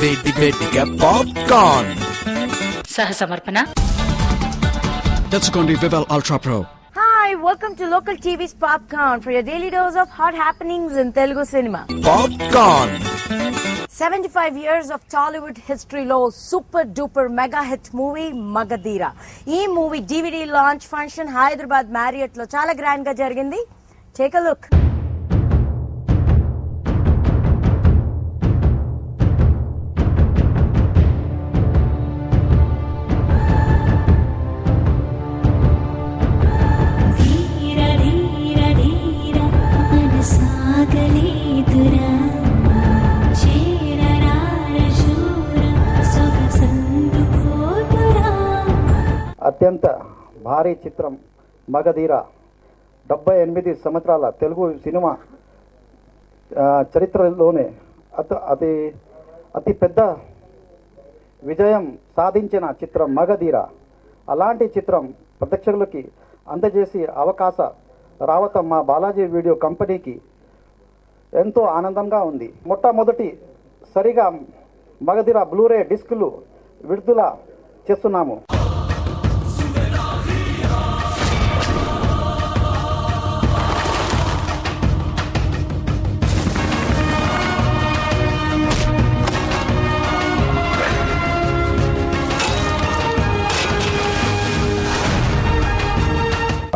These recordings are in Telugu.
వేడి వేడిగా పాప్కార్న్ సహ సమర్పణ తెచ్చుకోండి Vivel Ultra Pro Hi, welcome to Local TV's Popcorn for your daily dose of hot happenings in Telugu cinema. Popcorn 75 years of Tollywood history లో super duper mega hit movie Magadheera ఈ movie DVD launch function Hyderabad మ్యారియట్లో చాలా గ్రాండ్గా జరిగింది టేక్ అ లుక్ అత్యంత భారీ చిత్రం మగధీర. డెబ్బై ఎనిమిది సంవత్సరాల తెలుగు సినిమా చరిత్రలోనే అత అతి అతి పెద్ద విజయం సాధించిన చిత్రం మగధీర. అలాంటి చిత్రం ప్రదక్షకులకి అందజేసి అవకాశ రావటం మా బాలాజీ వీడియో కంపెనీకి ఎంతో ఆనందంగా ఉంది. మొట్టమొదటి సరిగా మగధీర బ్లూరే డిస్కులు విడుదల చేస్తున్నాము.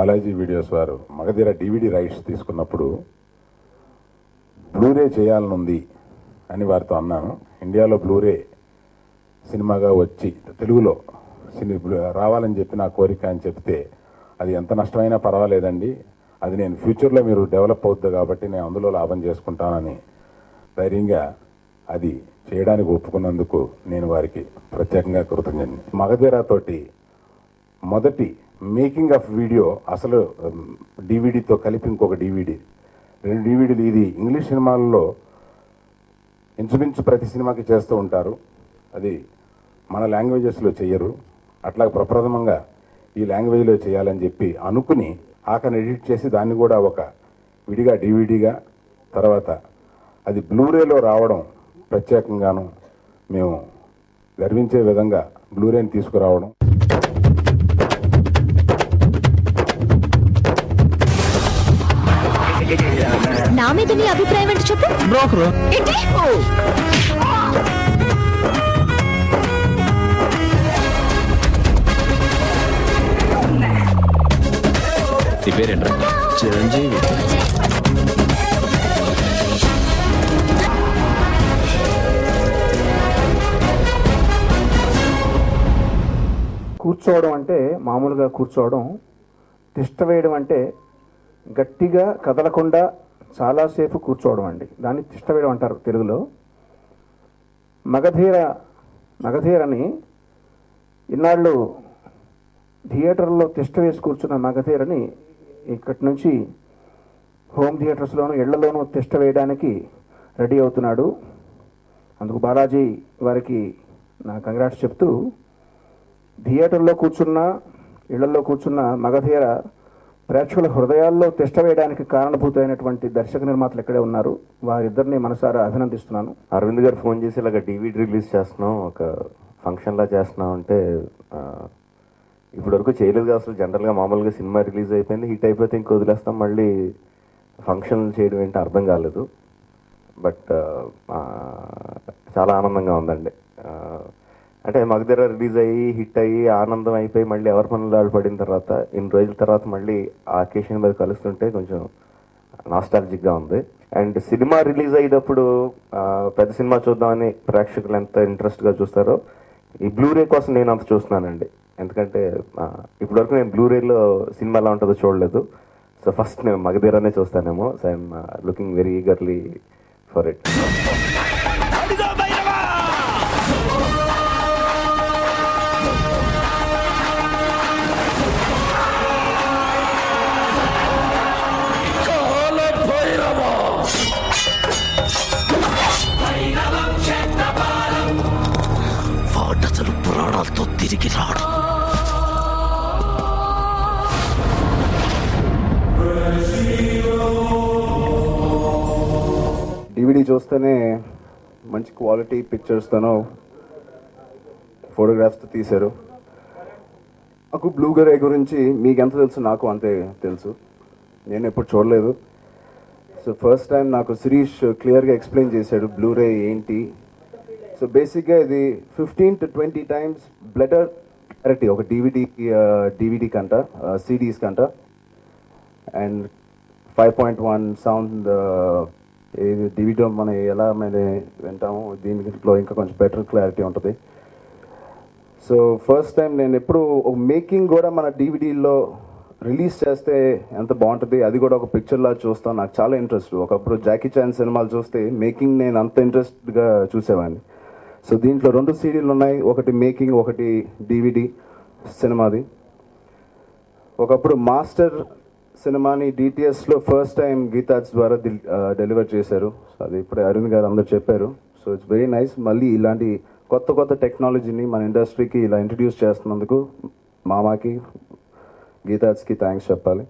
బాలాజీ వీడియోస్ వారు మగధీర డివిడి రైట్స్ తీసుకున్నప్పుడు బ్లూరే చేయాలనుంది అని వారితో అన్నాను. ఇండియాలో బ్లూరే సినిమాగా వచ్చి తెలుగులో సినీ రావాలని చెప్పి నా కోరిక అని చెప్తే అది ఎంత నష్టమైనా పర్వాలేదండి. అది నేను ఫ్యూచర్లో మీరు డెవలప్ అవుతుంది కాబట్టి నేను అందులో లాభం చేసుకుంటానని ధైర్యంగా అది చేయడానికి ఒప్పుకున్నందుకు నేను వారికి ప్రత్యేకంగా కృతజ్ఞని మగధీరాతోటి మొదటి మేకింగ్ ఆఫ్ వీడియో అసలు డివిడీతో కలిపి ఇంకొక డివిడి రెండు డివిడీలు ఇది ఇంగ్లీష్ సినిమాల్లో ఇంచుమించు ప్రతి సినిమాకి చేస్తూ ఉంటారు. అది మన లాంగ్వేజెస్లో చెయ్యరు. అట్లా ప్రప్రథమంగా ఈ లాంగ్వేజ్లో చేయాలని చెప్పి అనుకుని ఆకని ఎడిట్ చేసి దాన్ని కూడా ఒక విడిగా డివిడిగా తర్వాత అది బ్లూరేలో రావడం ప్రత్యేకంగాను మేము గర్వించే విధంగా బ్లూరేని తీసుకురావడం మీద నీ అభిప్రాయం ఏంటి చెప్పు? బ్రోకరు. ఏంటి? నీ పేరేంట్రా? చిరంజీవి. కూర్చోవడం అంటే మామూలుగా కూర్చోవడం తిష్ట వేయడం అంటే గట్టిగా కదలకుండా చాలాసేపు కూర్చోవడం అండి. దాన్ని తిష్ట వేయడం అంటారు తెలుగులో. మగధీర మగధీరని ఇన్నాళ్ళు థియేటర్లో తిష్ట వేసి కూర్చున్న మగధీరని ఇక్కడి నుంచి హోమ్ థియేటర్స్లోనూ ఇళ్ళలోనూ తిష్ట వేయడానికి రెడీ అవుతున్నాడు. అందుకు బాలాజీ వారికి నా కంగ్రాట్స్ చెప్తూ థియేటర్లో కూర్చున్న ఇళ్ళలో కూర్చున్న మగధీర ప్రేక్షకుల హృదయాల్లో తిష్టవేయడానికి కారణభూతమైనటువంటి దర్శక నిర్మాతలు ఇక్కడే ఉన్నారు. వారిద్దరిని మనసారా అభినందిస్తున్నాను. అరవింద్ గారు ఫోన్ చేసి ఇలాగ డివిడి రిలీజ్ చేస్తున్నాం ఒక ఫంక్షన్లా చేస్తున్నాం అంటే ఆ, ఇప్పటి వరకు చేయలేదు కదా అసలు. జనరల్గా మామూలుగా సినిమా రిలీజ్ అయిపోయింది హిట్ అయిపోతే ఇంక వదిలేస్తాం. మళ్ళీ ఫంక్షన్ చేయడం ఏంటి అర్థం కాలేదు. బట్ చాలా ఆనందంగా ఉందండి. అంటే మగధీర రిలీజ్ అయ్యి హిట్ అయ్యి ఆనందం అయిపోయి మళ్ళీ ఎవరి పనులు వాళ్ళు పడిన తర్వాత ఇన్ని రోజుల తర్వాత మళ్ళీ ఆ అకేషన్ మీద కలుస్తుంటే కొంచెం నాస్టాలజిక్గా ఉంది. అండ్ సినిమా రిలీజ్ అయ్యేటప్పుడు పెద్ద సినిమా చూద్దామని ప్రేక్షకులు ఎంత ఇంట్రెస్ట్గా చూస్తారో ఈ బ్లూరే కోసం నేను అంత చూస్తున్నానండి. ఎందుకంటే ఇప్పటివరకు నేను బ్లూరేలో సినిమా ఎలా ఉంటుందో చూడలేదు. సో ఫస్ట్ నేను మగధీరానే చూస్తానేమో. So I'm looking very eagerly for it తిరిగి రాడు. డివిడి చూస్తేనే మంచి క్వాలిటీ పిక్చర్స్తోనో ఫోటోగ్రాఫ్స్తో తీశారు. నాకు బ్లూ గరే గురించి మీకు ఎంత తెలుసు? నాకు అంతే తెలుసు. నేను ఎప్పుడు చూడలేదు. సో ఫస్ట్ టైం నాకు శిరీష్ క్లియర్గా ఎక్స్ప్లెయిన్ చేశాడు బ్లూ రే ఏంటి సో బేసిక్గా ఇది fifteen to twenty times better clarity ఒక డివిడి డివిడి uh, కంట uh, సిడీస్ కంట. And five point one sound ఇది డివిడీలో మనం ఎలా మేము వింటామో దీనిలో ఇంకా కొంచెం బెటర్ క్లారిటీ ఉంటుంది. సో ఫస్ట్ టైం నేను ఎప్పుడు మేకింగ్ కూడా మన డివిడీలో రిలీజ్ చేస్తే ఎంత బాగుంటుంది అది కూడా ఒక పిక్చర్లా చూస్తాను. నాకు చాలా ఇంట్రెస్ట్ ఒకప్పుడు జాకీ చాన్ సినిమాలు చూస్తే మేకింగ్ నేను అంత ఇంట్రెస్ట్గా చూసేవాడిని. సో దీంట్లో రెండు సీడీలు ఉన్నాయి. ఒకటి మేకింగ్ ఒకటి డివిడి సినిమాది. ఒకప్పుడు మాస్టర్ సినిమాని డిటిఎస్లో ఫస్ట్ టైం గీతాజ్ ద్వారా డెలివర్ చేశారు. సో అది ఇప్పుడే అరుణ్ గారు అందరు చెప్పారు. So it's very nice. మళ్ళీ ఇలాంటి కొత్త కొత్త టెక్నాలజీని మన ఇండస్ట్రీకి ఇలా ఇంట్రడ్యూస్ చేస్తున్నందుకు మామాకి గీతాజ్కి థ్యాంక్స్ చెప్పాలి.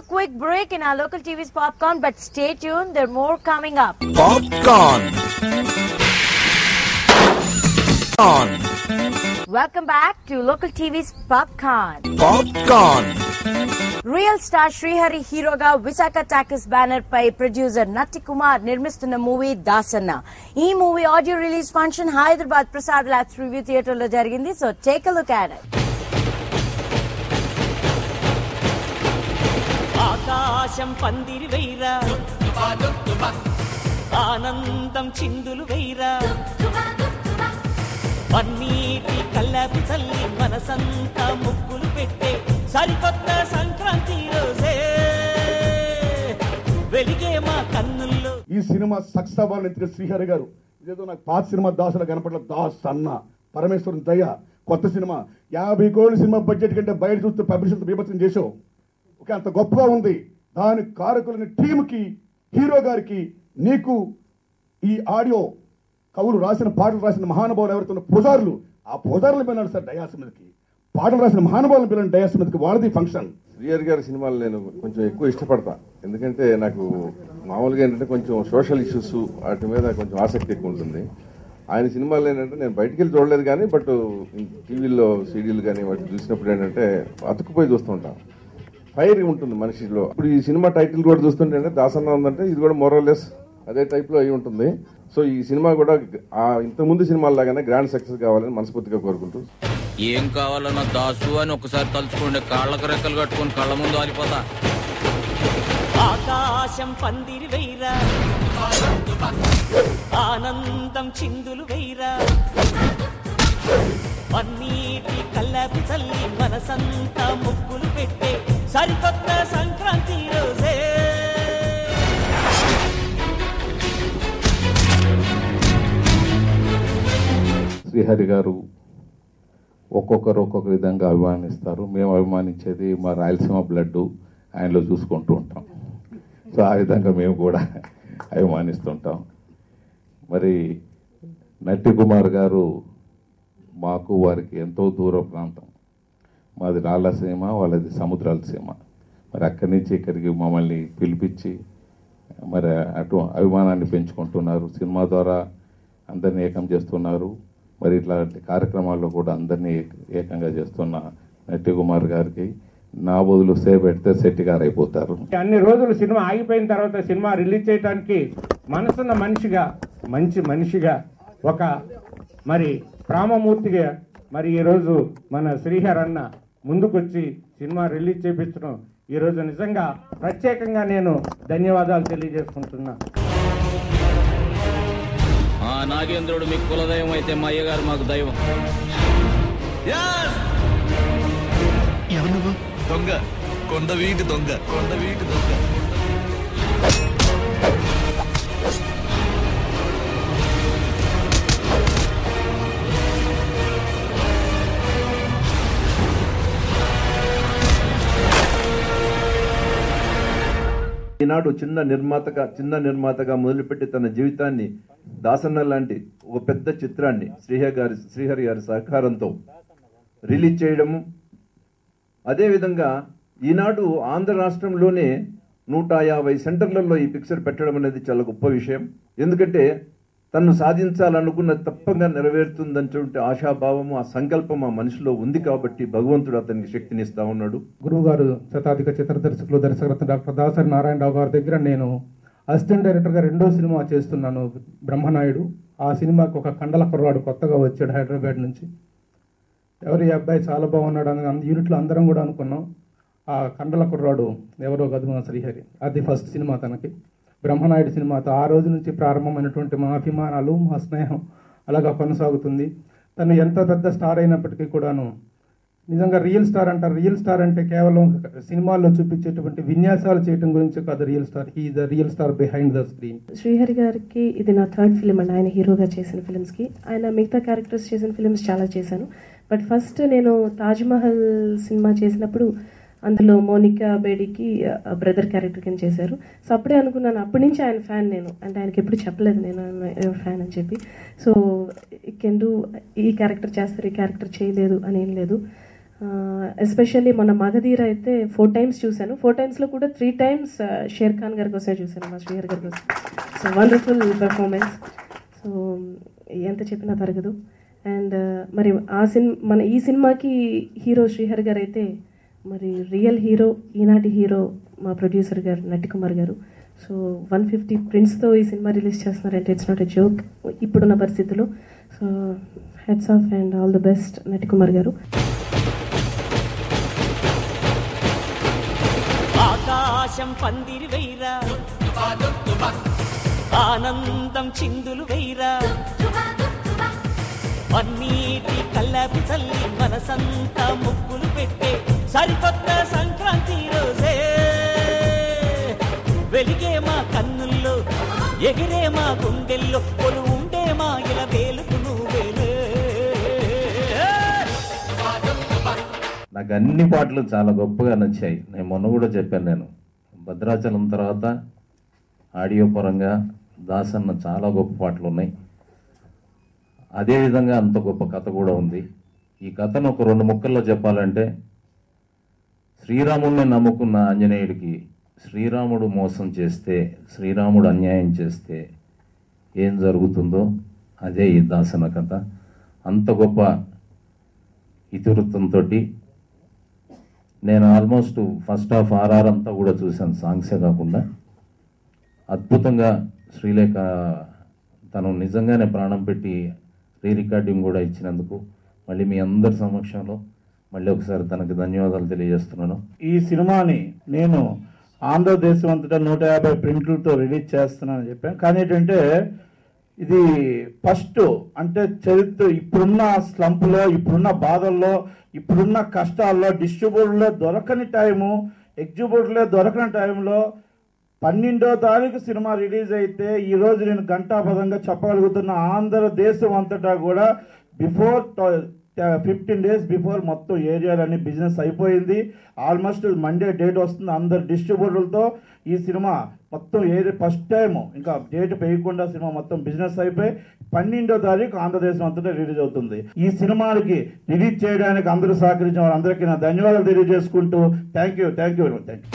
A quick break in our local TV's popcorn, but stay tuned. There are more coming up. Popcorn popcorn Welcome back to local TV's popcorn. Popcorn real star Srihari హీరోగా విశాఖ టాకీస్ బ్యానర్ పై ప్రొడ్యూసర్ నట్టి కుమార్ నిర్మిస్తున్న మూవీ దాసన్న ఈ movie audio release function Hyderabad Prasad Labs review థియేటర్లో జరిగింది సో టేక్ లుక్ అట్ ఆకాశం పందిరి వైరా ఆనందం చిందులు వైరా పన్నీటి కల్లాపి తల్లి మనసంతా ముగ్గులు పెట్టే సరికొత్త సంక్రాంతి రోజే. వెలిగే మా కన్నుల్లో. ఈ సినిమా సక్సెస్ అవ్వాలని శ్రీహరి గారు ఇదేదో నాకు పాత సినిమా దాసుల కనపట్ల దాస్ అన్న పరమేశ్వరుని దయ. కొత్త సినిమా. యాభై కోట్ల సినిమా బడ్జెట్ కంటే బయట చూస్తే పబ్లిషన్ బీభత్సం చేసావు ఓకే అంత గొప్పగా ఉంది. దాని కారకులని టీంకి హీరో గారికి నీకు ఈ ఆడియో కవులు రాసిన పాటలు రాసిన మహానుభావులు ఎవరైతే ఉన్న ఆ పూజారులు పిల్లలు సార్ డయాస్ మీదకి. పాటలు రాసిన మహానుభావులు పిల్లలు డయాస్ మీదకి. వాళ్ళది ఫంక్షన్ శ్రీయర్ గారి సినిమాలు నేను కొంచెం ఎక్కువ ఇష్టపడతా. ఎందుకంటే నాకు మామూలుగా ఏంటంటే కొంచెం సోషల్ ఇష్యూస్ వాటి మీద కొంచెం ఆసక్తి ఎక్కువ ఉంటుంది. ఆయన సినిమాలు ఏంటంటే నేను బయటికి వెళ్ళి చూడలేదు కానీ బట్ టీవీలో సీడీలు కానీ వాటి చూసినప్పుడు ఏంటంటే అతుక్కుపోయి చూస్తుంటాను ఫైర్ ఉంటుంది మనిషిలో. ఇప్పుడు ఈ సినిమా టైటిల్ కూడా చూస్తుంటే దాసన్న ఉందంటే ఇది కూడా మోరల్లెస్ అదే టైప్లో అయి ఉంటుంది. సో ఈ సినిమా కూడా ఆ ఇంతకుముందు సినిమాల లాగానే గ్రాండ్ సక్సెస్ కావాలని మనస్ఫూర్తిగా కోరుకుంటూ. ఏం కావాలన్నా దాసు అని ఒకసారి తలుచుకుంటే కాళ్ళకు రెక్కలు కట్టుకొని కళ్ళ ముందు ఆలిపోతా ఆకాశం పందిరి వైరా ఆనందం చిందులు వైరా అన్నిటి కల్లాపి తల్లి మనసంతా ముగ్గులు పెట్టే సరికొత్త సంక్రాంతి రోజే. శ్రీహరి గారు ఒక్కొక్కరు ఒక్కొక్క విధంగా అభిమానిస్తారు. మేము అభిమానించేది మా రాయలసీమ బ్లడ్ ఆయనలో చూసుకుంటూ ఉంటాం. సో ఆ విధంగా మేము కూడా అభిమానిస్తుంటాం. మరి నట్టి కుమార్ గారు మాకు వారికి ఎంతో దూర ప్రాంతం. మాది రాళ్ళసీమ వాళ్ళది సముద్రాల సీమ. మరి అక్కడి నుంచి ఇక్కడికి మమ్మల్ని పిలిపించి మరి అటు అభిమానాన్ని పెంచుకుంటున్నారు. సినిమా ద్వారా అందరినీ ఏకం చేస్తున్నారు. మరి ఇట్లాంటి కార్యక్రమాల్లో కూడా అందరినీ ఏకంగా చేస్తున్న నట్టి కుమార్ గారికి నా బదులు సేపెడితే పెడితే శెట్టి గారు అయిపోతారు. అన్ని రోజులు సినిమా ఆగిపోయిన తర్వాత సినిమా రిలీజ్ చేయడానికి మనసున్న మనిషిగా మంచి మనిషిగా ఒక మరి ప్రామమూర్తిగా మరి ఈరోజు మన శ్రీహర్ అన్న ముందుకొచ్చి సినిమా రిలీజ్ చేపించడం ఈరోజు నిజంగా ప్రత్యేకంగా నేను ధన్యవాదాలు తెలియజేసుకుంటున్నా. ఆ నాగేంద్రుడు మీకు కులదైవం అయితే మా అయ్యగారు మాకు దైవం. దొంగ. కొండ వీటి దొంగ. కొండ వీటి దొంగ. ఈనాడు చిన్న నిర్మాతగా చిన్న నిర్మాతగా మొదలుపెట్టి తన జీవితాన్ని దాసన్న లాంటి ఒక పెద్ద చిత్రాన్ని శ్రీహరి గారి శ్రీహరి గారి సహకారంతో రిలీజ్ చేయడము. అదేవిధంగా ఈనాడు ఆంధ్ర రాష్ట్రంలోనే నూట యాభై సెంటర్లలో ఈ పిక్చర్ పెట్టడం అనేది చాలా గొప్ప విషయం. ఎందుకంటే తను సాధించాలనుకున్న తప్పగా నెరవేరుతుందంటే ఆశాభావము ఆ సంకల్పం ఆ మనిషిలో ఉంది కాబట్టి భగవంతుడు అతనికి శక్తిని ఇస్తా ఉన్నాడు. గురువు గారు శతాధిక చిత్ర దర్శకులు దర్శకరత్న డాక్టర్ దాసరి నారాయణరావు గారి దగ్గర నేను అసిస్టెంట్ డైరెక్టర్గా రెండో సినిమా చేస్తున్నాను బ్రహ్మనాయుడు. ఆ సినిమాకి ఒక కండల కుర్రాడు కొత్తగా వచ్చాడు హైదరాబాద్ నుంచి. ఎవరి అబ్బాయి చాలా బాగున్నాడు అని యూనిట్లో అందరం కూడా అనుకున్నాం. ఆ కండల కుర్రాడు ఎవరో గదుమ శ్రీహరి. అది ఫస్ట్ సినిమా తనకి. బ్రహ్మనాయుడు సినిమాతో ఆ రోజు నుంచి ప్రారంభమైనటువంటి మా అభిమానాలు మా స్నేహం అలాగా కొనసాగుతుంది. తను ఎంత పెద్ద స్టార్ అయినప్పటికీ కూడాను నిజంగా రియల్ స్టార్ అంటారు రియల్ స్టార్ అంటే కేవలం సినిమాల్లో చూపించేటువంటి విన్యాసాలు చేయడం గురించి కాదు real star. He the real star behind the screen. Srihari గారికి ఇది నా థర్డ్ ఫిలిం అండి. ఆయన హీరోగా చేసిన ఫిలిమ్స్కి ఆయన మిగతా క్యారెక్టర్స్ చేసిన ఫిలిమ్స్ చాలా చేశాను. బట్ ఫస్ట్ నేను తాజ్ మహల్ సినిమా చేసినప్పుడు అందులో మోనికా బేడీకి బ్రదర్ క్యారెక్టర్ కింద చేశారు. సో అప్పుడే అనుకున్నాను అప్పటి నుంచి ఆయన ఫ్యాన్ నేను. అంటే ఆయనకి ఎప్పుడు చెప్పలేదు నేను ఆయన ఫ్యాన్ అని చెప్పి. సో కెండు ఈ క్యారెక్టర్ చేస్తారు ఈ క్యారెక్టర్ చేయలేదు అని ఏం లేదు. ఎస్పెషల్లీ మన మగధీర అయితే ఫోర్ టైమ్స్ చూశాను. ఫోర్ టైమ్స్లో కూడా త్రీ టైమ్స్ షేర్ ఖాన్ గారి కోసమే చూశాను మా శ్రీహర్ గారి కోసం. So wonderful performance. సో ఎంత చెప్పినా తరగదు. అండ్ మరి ఆ సినిమా మన ఈ సినిమాకి హీరో శ్రీహర్ గారు అయితే మరి రియల్ హీరో ఈనాటి హీరో మా producer garu Nattikumar garu. So one fifty ప్రింట్స్తో ఈ సినిమా రిలీజ్ చేస్తున్నారంటే ఇట్స్ నాట్ ఎ జోక్ ఇప్పుడున్న పరిస్థితుల్లో. So hats off and all the best Nattikumar garu. ఆకాశం పందిరి వైరా ఆనందం చిందులు వైరా అన్నీటి కల్లాపి తల్లి మనసంతా ముగ్గులు పెట్టే. సరికొత్త సంక్రాంతి రోజే. వెలిగే మా కన్నుల్లో ఎగిరే మా గుండెల్లో కొలు ఉండే మా ఇలా వేలుకు నువ్వేలే నాకు అన్ని పాటలు చాలా గొప్పగా నచ్చాయి. నేను మొన్న కూడా చెప్పాను నేను. భద్రాచలం తర్వాత ఆడియో పరంగా దాసన్న చాలా గొప్ప పాటలు ఉన్నాయి. అదేవిధంగా అంత గొప్ప కథ కూడా ఉంది. ఈ కథను ఒక రెండు ముక్కల్లో చెప్పాలంటే శ్రీరాముడిని నమ్ముకున్న ఆంజనేయుడికి శ్రీరాముడు మోసం చేస్తే శ్రీరాముడు అన్యాయం చేస్తే ఏం జరుగుతుందో అదే ఈ దాసన కథ. అంత గొప్ప ఇతివృత్తంతో నేను ఆల్మోస్ట్ ఫస్ట్ హాఫ్ ఆర్ఆర్ అంతా కూడా చూశాను సాంగ్సే కాకుండా. అద్భుతంగా శ్రీలేఖ తను నిజంగానే ప్రాణం పెట్టి రీ రికార్డింగ్ కూడా ఇచ్చినందుకు మళ్ళీ మీ అందరి సమక్షంలో మళ్ళీ ఒకసారి తనకు ధన్యవాదాలు తెలియజేస్తున్నాను. ఈ సినిమాని నేను ఆంధ్రదేశం అంతటా నూట యాభై ప్రింట్లతో రిలీజ్ చేస్తున్నానని చెప్పాను. కానీ ఏంటంటే ఇది ఫస్ట్ అంటే చరిత్ర ఇప్పుడున్న స్లంప్లో ఇప్పుడున్న బాధల్లో ఇప్పుడున్న కష్టాల్లో డిస్ట్రిబ్యూటర్లో దొరకని టైము ఎగ్జిబ్యూటర్లో దొరకని టైంలో పన్నెండో తారీఖు సినిమా రిలీజ్ అయితే ఈరోజు నేను ఘంటాపదంగా చెప్పగలుగుతున్న ఆంధ్రదేశం అంతటా కూడా బిఫోర్ ఫిఫ్టీన్ డేస్ బిఫోర్ మొత్తం ఏరియాలన్నీ బిజినెస్ అయిపోయింది. ఆల్మోస్ట్ మండే డేట్ వస్తుంది అందరు డిస్ట్రిబ్యూటర్లతో ఈ సినిమా మొత్తం ఏరియా ఫస్ట్ టైం ఇంకా డేట్ వేయకుండా సినిమా మొత్తం బిజినెస్ అయిపోయి పన్నెండో తారీఖు ఆంధ్రదేశం అంతటా రిలీజ్ అవుతుంది. ఈ సినిమాకి రిలీజ్ చేయడానికి అందరూ సహకరించిన వారందరికీ నా ధన్యవాదాలు తెలియజేసుకుంటూ thank you thank you very much thank you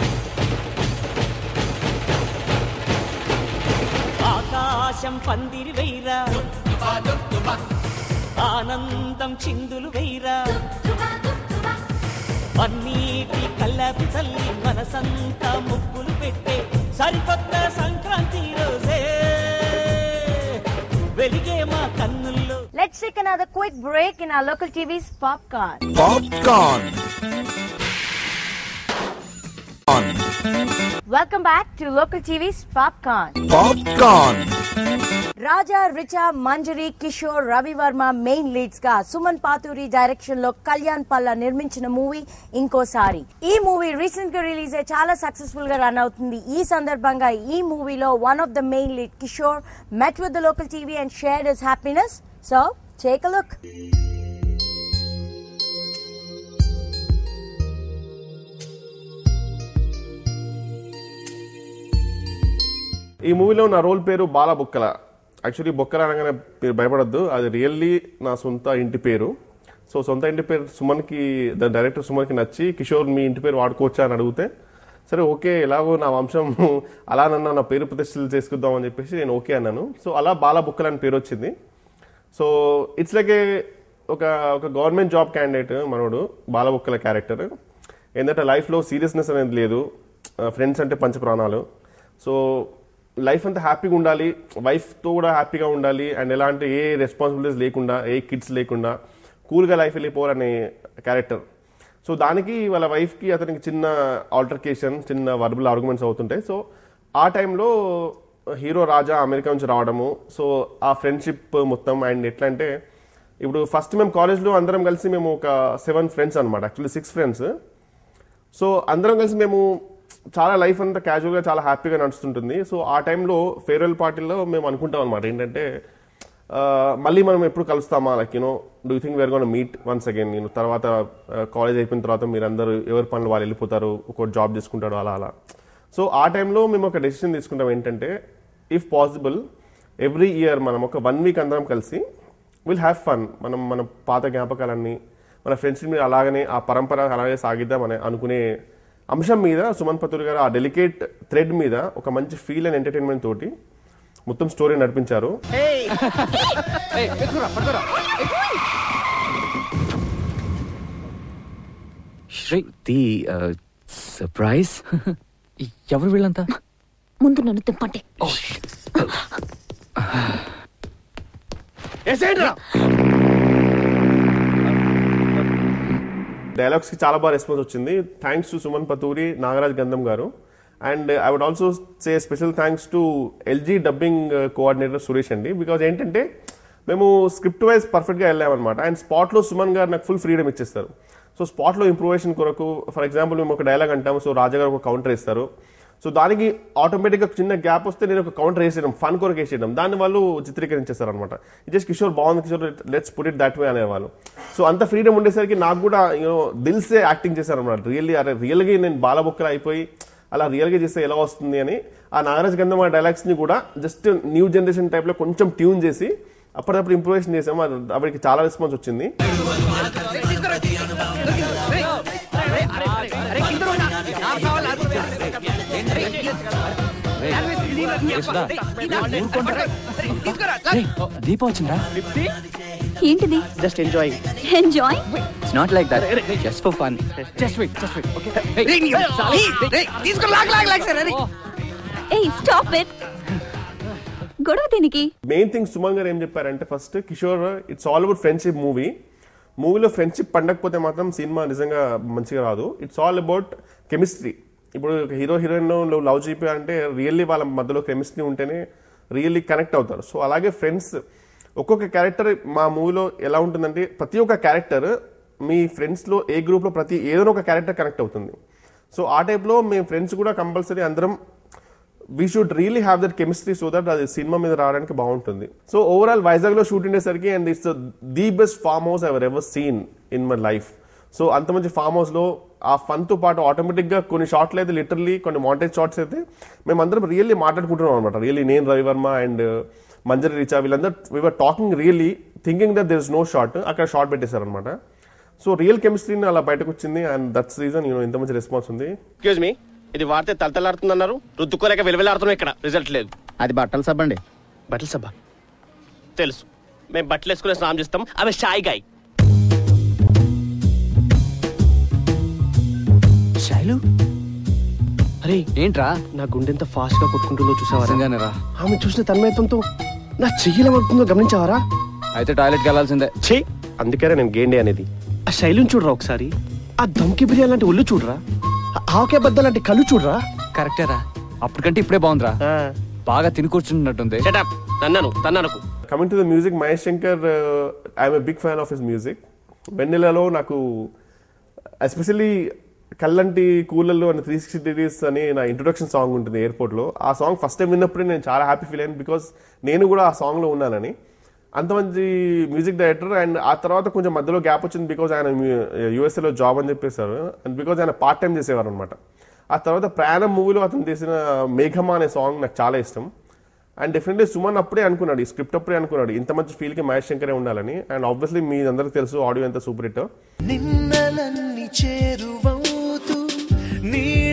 ఆకాశం పందిరి వైరా. ఆనందం చిందులు వేరా పన్నీటి కల్లాపి తల్లి మనసంతా ముగ్గులు పెట్టే సరికొత్త సంక్రాంతి రోజే. వెలిగే మా కన్నుల్లో. Let's take another quick break in a local TV's popcorn popcorn welcome back to local TV's popcorn popcorn Raja Richa Manjari Kishore Ravivarma main లీడ్స్గా Suman Pathuri డైరెక్షన్లో కళ్యాణ్ పల్లా నిర్మించిన మూవీ ఇంకోసారి. ఈ మూవీ రీసెంట్గా రిలీజ్ అయ్యి చాలా సక్సెస్ఫుల్గా రన్ అవుతుంది. ఈ సందర్భంగా ఈ మూవీలో one of the main lead Kishore met with the local TV and shared his happiness so take a look ఈ మూవీలో నా రోల్ పేరు బాల బొక్కల. యాక్చువల్లీ బొక్కల అనగానే మీరు భయపడద్దు. అది రియల్లీ నా సొంత ఇంటి పేరు. సో సొంత ఇంటి పేరు సుమన్కి దాని డైరెక్టర్ సుమన్కి నచ్చి కిషోర్ మీ ఇంటి పేరు వాడుకోవచ్చా అని అడిగితే సరే ఓకే ఎలాగో నా వంశం అలానన్నా నా పేరు ప్రతిష్టలు చేసుకుందాం అని చెప్పేసి నేను ఓకే అన్నాను. సో అలా బాల బుక్కల అని పేరు వచ్చింది. సో ఇట్స్ లైక్ ఏ ఒక ఒక గవర్నమెంట్ జాబ్ క్యాండిడేట్ మనోడు బాలబొక్కల క్యారెక్టర్ ఏంటంటే లైఫ్లో సీరియస్నెస్ అనేది లేదు. Uh, ఫ్రెండ్స్ అంటే పంచ ప్రాణాలు. సో లైఫ్ అంతా హ్యాపీగా ఉండాలి వైఫ్తో కూడా హ్యాపీగా ఉండాలి అండ్ ఎలాంటి ఏ రెస్పాన్సిబిలిటీస్ లేకుండా ఏ కిడ్స్ లేకుండా కూల్గా లైఫ్ వెళ్ళిపోవాలనే క్యారెక్టర్ సో దానికి వాళ్ళ వైఫ్కి అతనికి చిన్న ఆల్టర్కేషన్ చిన్న వర్బుల్ ఆర్గ్యుమెంట్స్ అవుతుంటాయి. సో ఆ టైంలో హీరో రాజా అమెరికా నుంచి రావడము. సో ఆ ఫ్రెండ్షిప్ మొత్తం అండ్ ఎట్లా అంటే ఇప్పుడు ఫస్ట్ మేము కాలేజ్లో అందరం కలిసి మేము ఒక సెవెన్ ఫ్రెండ్స్ అనమాట యాక్చువల్లీ సిక్స్ ఫ్రెండ్స్ సో అందరం కలిసి మేము చాలా లైఫ్ అంతా క్యాజువల్గా చాలా హ్యాపీగా నడుస్తుంటుంది. సో ఆ టైంలో ఫేర్వెల్ పార్టీలో మేము అనుకుంటాం అనమాట ఏంటంటే మళ్ళీ మనం ఎప్పుడు కలుస్తామా? Like you know do think we're gonna meet once again నేను తర్వాత కాలేజ్ అయిపోయిన తర్వాత మీరందరూ ఎవరి పనులు వాళ్ళు వెళ్ళిపోతారు? ఒక జాబ్ చేసుకుంటారు అలా అలా. సో ఆ టైంలో మేము ఒక డెసిషన్ తీసుకుంటాం ఏంటంటే ఇఫ్ పాసిబుల్ ఎవ్రీ ఇయర్ మనం ఒక వన్ వీక్ అందరం కలిసి విల్ హ్యావ్ ఫన్ మనం మన పాత జ్ఞాపకాలన్నీ మన ఫ్రెండ్స్ మీద అలాగనే ఆ పరంపర అలాగే సాగిద్దామని అనుకునే అంశం మీద సుమన్ పతుల్ గారు ఆ డెలికేట్ థ్రెడ్ మీద ఒక మంచి ఫీల్ అండ్ ఎంటర్టైన్మెంట్ తోటి మొత్తం స్టోరీ నడిపించారు. శ్రీ ది సర్ప్రైజ్ ఎవరు వీళ్ళంతా? ముందు నన్ను తిప్పండి డైలాగ్స్కి చాలా బాగా రెస్పాన్స్ వచ్చింది. Thanks to Suman Pathuri Nagaraj Gandham garu. And I would also say special thanks to LG dubbing coordinator Suresh అండి బికాజ్ ఏంటంటే మేము స్క్రిప్ట్ వైజ్ పర్ఫెక్ట్గా వెళ్ళామన్నమాట. అండ్ స్పాట్లో సుమన్ గారు నాకు ఫుల్ ఫ్రీడమ్ ఇచ్చేస్తారు. సో స్పాట్లో ఇంప్రూవేషన్ కొరకు ఫర్ ఎగ్జాంపుల్ మేము ఒక డైలాగ్ అంటాము. సో రాజా గారు ఒక కౌంటర్ ఇస్తారు. సో దానికి ఆటోమేటిక్గా చిన్న గ్యాప్ వస్తే నేను ఒక కౌంటర్ వేసేయడం ఫన్ కొరకు వేసేయడం. దాన్ని వాళ్ళు చిత్రీకరించేస్తారు అనమాట జస్ట్ కిషోర్ బాగుంది Kishore let's put it that way అనేవాళ్ళు. సో అంత ఫ్రీడమ్ ఉండేసరికి నాకు కూడా యూనో దిల్సే యాక్టింగ్ చేశారు అనమాట రియల్లీ అరే రియల్గా నేను బాలబొక్కలు అయిపోయి అలా రియల్గా చేస్తే ఎలా వస్తుంది అని ఆ నాగరాజ్ గంధం ఆ డైలాగ్స్ని కూడా జస్ట్ న్యూ జనరేషన్ టైప్లో కొంచెం ట్యూన్ చేసి అప్పుడప్పుడు ఇంప్రూవేషన్ చేసాము. అప్పటికి చాలా రెస్పాన్స్ వచ్చింది. దీప వచ్చిందా ఏంటిది just enjoy enjoy it's not like that just for fun just wait just wait okay hey stop it గొడవ దీనికి మెయిన్ థింగ్ సుమన్ గారు ఏం చెప్పారంటే first Kishore it's all about friendship movie మూవీలో ఫ్రెండ్షిప్ పండకపోతే మాత్రం సినిమా నిజంగా మంచిగా రాదు ఇట్స్ ఆల్ అబౌట్ కెమిస్ట్రీ ఇప్పుడు హీరో హీరోయిన్ లవ్ చేయాలంటే రియల్లీ వాళ్ళ మధ్యలో కెమిస్ట్రీ ఉంటేనే రియల్లీ కనెక్ట్ అవుతారు. సో అలాగే ఫ్రెండ్స్ ఒక్కొక్క క్యారెక్టర్ మా మూవీలో ఎలా ఉంటుందంటే ప్రతి ఒక్క క్యారెక్టర్ మీ ఫ్రెండ్స్లో ఏ గ్రూప్లో ప్రతి ఏదైనా ఒక క్యారెక్టర్ కనెక్ట్ అవుతుంది. సో ఆ టైప్లో మేము ఫ్రెండ్స్ కూడా కంపల్సరీ అందరం we should really have that chemistry so that అది సినిమా మీద రావడానికి బాగుంటుంది. సో ఓవరాల్ వైజాగ్లో షూట్ ఉండేసరికి and it's the best farm house ever ever seen in my life so అంత మంచి ఫార్మ్ హౌస్లో ఆ ఫన్తో పాటు ఆటోమేటిక్గా కొన్ని షార్ట్లు అయితే లిటరల్లీ కొన్ని మాంటేజ్ షార్ట్స్ అయితే మేమందరం రియల్లీ మాట్లాడుకుంటున్నాం అనమాట రియల్లీ నేను రవివర్మ అండ్ మంజరి రిచా వీళ్ళందరూ we're talking really thinking that there is no shot అక్కడ షార్ట్ పెట్టేశారు అనమాట సో రియల్ కెమిస్ట్రీని అలా బయటకు వచ్చింది అండ్ దట్స్ రీజన్ యూనో ఇంత మంచి రెస్పాన్స్ ఉంది. ఎక్స్క్యూజ్ మీ ఇది వాడితే తలతలాడుతుందన్నారు? రుద్దుకోలేక విలువలాడుతున్నాం ఇక్కడ. రిజల్ట్ లేదు. అది బట్టల సబ్బ అండి బట్టల సబ్బా? తెలుసు. మేము బట్టలు వేసుకునే స్నానం చేస్తాం. అవి షాయి శైలు అరే ఏంట్రా? నా గుండె ఎంత ఫాస్ట్గా కొట్టుకుంటుందో చూసావా నిజంగానే రా. ఆమె చూసిన తన్మయత్వంతో నా చెయ్యిలో పడుతుందో గమనించావరా అయితే టాయిలెట్కి వెళ్ళాల్సిందే. ఛీ! అందుకేరా నేను గేండి అనేది. ఆ శైలిని చూడరా ఒకసారి? ఆ దమ్కి బిర్యానీ లాంటి ఒళ్ళు చూడరా? ఆవకాయ బద్దలంటే కళ్ళు చూడరా? కరెక్టేరా అప్పటికంటే ఇప్పుడే బాగుందిరా. బాగా తిని కూర్చుంటున్నట్టుంది తన్నాను తన్నానుకు. Coming to the music Mahesh Shankar I'm a big fan of his music వెన్నెలలో నాకు ఎస్పెషల్లీ కల్లంటి కూలల్లో అని త్రీ సిక్స్టీ డిగ్రీస్ అని నా ఇంట్రొడక్షన్ సాంగ్ ఉంటుంది ఎయిర్పోర్ట్లో. ఆ సాంగ్ ఫస్ట్ టైం విన్నప్పుడే నేను చాలా హ్యాపీ ఫీల్ అయ్యాను బికాస్ నేను కూడా ఆ సాంగ్లో ఉన్నానని అంత మంచి మ్యూజిక్ డైరెక్టర్ అండ్ ఆ తర్వాత కొంచెం మధ్యలో గ్యాప్ వచ్చింది బికాజ్ ఆయన యూఎస్ఏలో జాబ్ అని చెప్పేశారు. అండ్ బికాజ్ ఆయన పార్ట్ టైం చేసేవారు అనమాట ఆ తర్వాత ప్రయాణం మూవీలో అతను చేసిన మేఘమా అనే సాంగ్ నాకు చాలా ఇష్టం. అండ్ డెఫినెట్లీ సుమన్ అప్పుడే అనుకున్నాడు ఈ స్క్రిప్ట్ అప్పుడే అనుకున్నాడు ఇంత మంచి ఫీల్కి మహేష్ శంకరే ఉండాలని. అండ్ ఆబ్వియస్లీ మీ అందరికీ తెలుసు ఆడియో ఎంత సూపర్ హిట్ నిన్నలన్నీ చేరువవుతూ 你。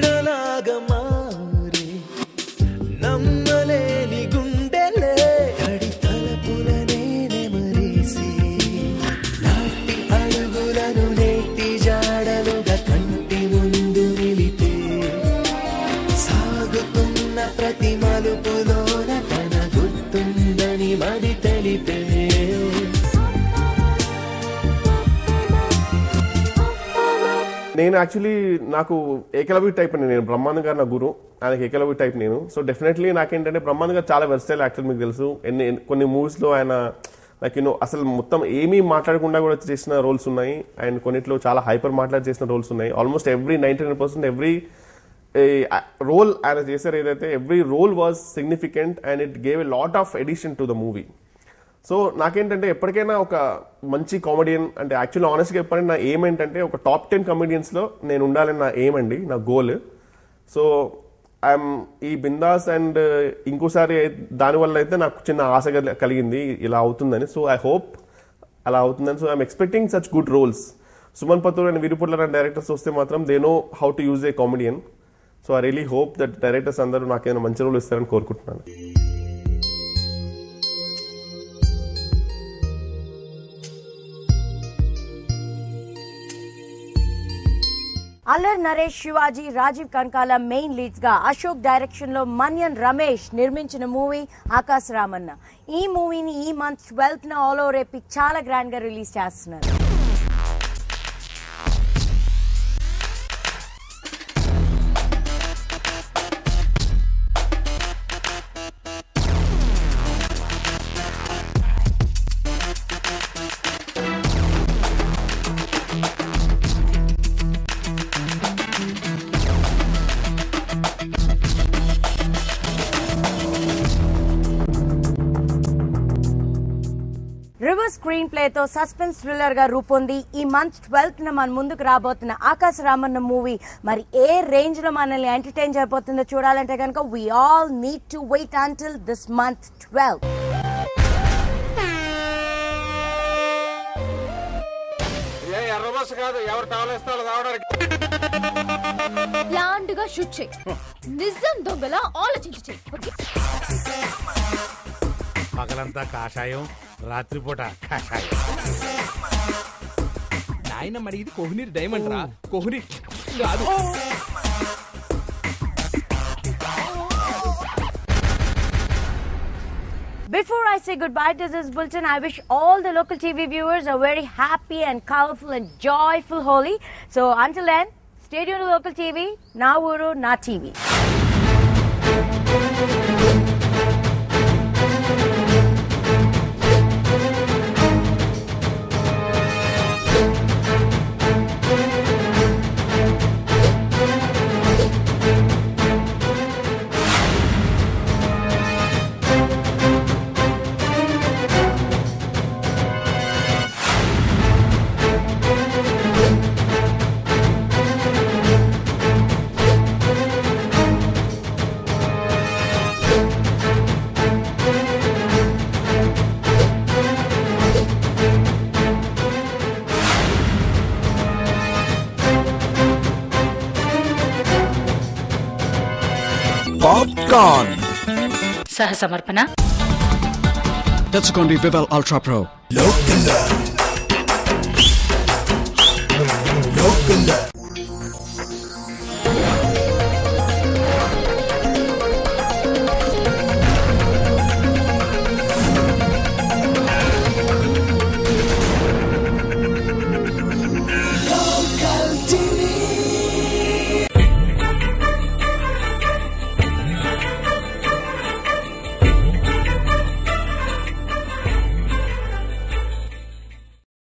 నేను యాక్చువల్లీ నాకు ఏకలవి టైప్ నేను బ్రహ్మాండ్ గారు నా గురు. ఆయనకి ఏకలవి టైప్ నేను. సో డెఫినెట్లీ నాకేంటంటే బ్రహ్మాండ్ గారు చాలా వెర్స్టైల్ యాక్టర్ మీకు తెలుసు. ఎన్ని కొన్ని మూవీస్లో ఆయన లైక్ యూనో అసలు మొత్తం ఏమీ మాట్లాడకుండా కూడా చేసిన రోల్స్ ఉన్నాయి. అండ్ కొన్నిట్లో చాలా హైపర్ మాట్లాడి చేసిన రోల్స్ ఉన్నాయి. Almost every ninety nine percent every role ఆయన చేశారు ఏదైతే every role was significant and it gave a lot of addition to the movie so నాకేంటంటే ఎప్పటికైనా ఒక మంచి కామెడియన్ అంటే యాక్చువల్లీ ఆనెస్ట్గా చెప్పాలంటే నా ఎయిమ్ ఏంటంటే ఒక టాప్ టెన్ కమెడియన్స్లో నేను ఉండాలని నా ఎయిమ్ అండి నా గోల్ సో ఐఎమ్ ఈ బిందాస్ అండ్ uh, ఇంకోసారి దానివల్ల అయితే నాకు చిన్న ఆశ కలిగింది ఇలా అవుతుందని. సో ఐ హోప్ అలా అవుతుందని. So I'm expecting such good roles Suman పతూర్ and విరుపుట్ల లాంటి డైరెక్టర్స్ వస్తే మాత్రం they know how to use a comedian so I really hope that directors అందరూ నాకేమైనా మంచి రోల్ ఇస్తారని కోరుకుంటున్నాను. అల్లర్ నరేష్ శివాజీ రాజీవ్ కనకాల మెయిన్ లీడ్స్గా అశోక్ డైరెక్షన్లో మన్యన్ రమేష్ నిర్మించిన మూవీ ఆకాశ రామన్న ఈ మూవీని ఈ month twelfth all over epic చాలా గ్రాండ్గా రిలీజ్ చేస్తున్నారు. రివర్స్ స్క్రీన్ ప్లేతో సస్పెన్స్ థ్రిల్లర్గా రూపొంది ఈ మంత్ ట్వెల్త్ న మన ముందుకు రాబోతున్న ఆకాశ రామన్న మూవీ. మరి ఏ రేంజ్లో మనల్ని ఎంటర్టైన్ చేయబోతుందో చూడాలంటే కనుక we all need to wait until this month twelfth ప్లాంట్గా shoot చేయి. నిజం దొంగలా ఆలోచించి ఓకే? పగలంతా కాషాయం రాత్రిపూట కాషాయం నాయనమ్మ అడిగింది కోహినీర్ డైమండ్ రా కోహినీర్ కాదు Before I say goodbye to this bulletin, I wish all the local TV viewers a very happy and colorful and joyful Holi. So until then, stay tuned to local TV, Na Uru, Na TV. Popcorn సహ సమర్పణ తెచ్చుకోండి వివల్ అల్ట్రా ప్రో లోకల్ లోకల్